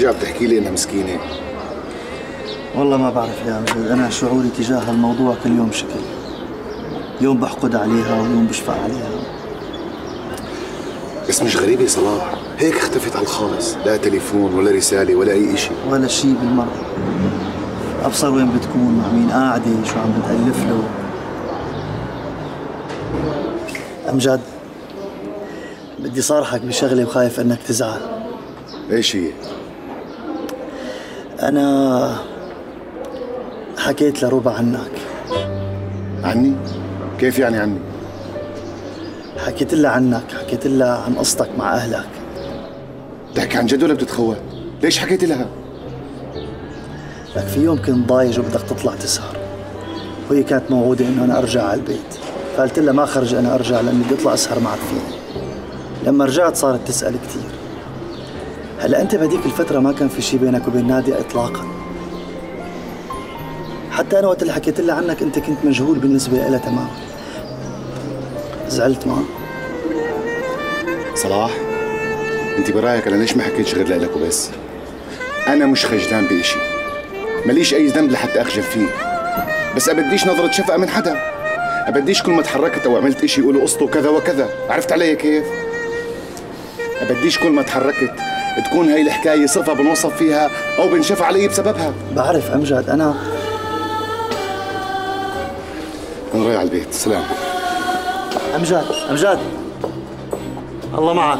بترجع بتحكي لي إنها مسكينة؟ والله ما بعرف يا امجد أنا شعوري تجاه الموضوع كل يوم شكل. يوم بحقد عليها ويوم بشفق عليها. بس مش غريبه صلاح. هيك اختفت على الخالص. لا تليفون ولا رسالة ولا أي شيء ولا شيء بالمرة. أبصر وين بتكون مع مين؟ قاعدة شو عم بتألف له. امجد بدي صارحك بشغلة وخايف إنك تزعل. إيش هي؟ أنا حكيت لربع عنك. عني؟ كيف يعني عني؟ حكيت لها عنك حكيت لها عن قصتك مع أهلك. بتحكي عن جد ولا بتتخوت ليش حكيت لها؟ لك في يوم كنت ضايج وبدك تطلع تسهر. وهي كانت موعودة إنه أنا أرجع على البيت. فقلت لها ما خرج أنا أرجع لأني بدي أطلع أسهر معك فيه لما رجعت صارت تسأل كثير هلا أنت بهديك الفترة ما كان في شيء بينك وبين نادية اطلاقا؟ حتى أنا وقت اللي حكيت لها عنك أنت كنت مجهول بالنسبة لها تماما. زعلت معه صلاح أنت برأيك أنا ليش ما حكيتش غير لك وبس؟ أنا مش خجلان بإشي. ماليش أي ذنب لحتى أخجل فيه. بس أبديش نظرة شفقة من حدا. أبديش كل ما تحركت أو عملت إشي يقولوا قصته كذا وكذا. عرفت علي كيف؟ أبديش كل ما تحركت تكون هاي الحكاية صفة بنوصف فيها أو بنشف علي بسببها. بعرف أمجد أنا رايح على البيت سلام. أمجد أمجد. الله معك.